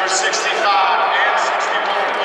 Number 65 and 61